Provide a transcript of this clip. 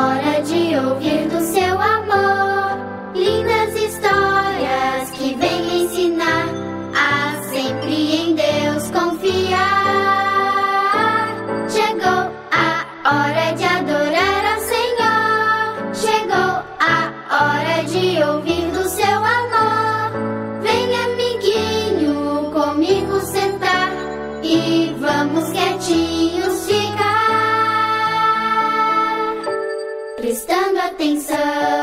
hora de ouvir do seu amor. Cristanga tem sangue.